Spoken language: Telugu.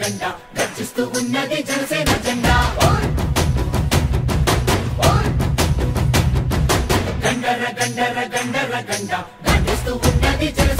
జెండా గర్జిస్తూ ఉన్నది జనసేన జెండా. గండర గండర గండర గండ గర్జిస్తూ ఉన్నది జనసేన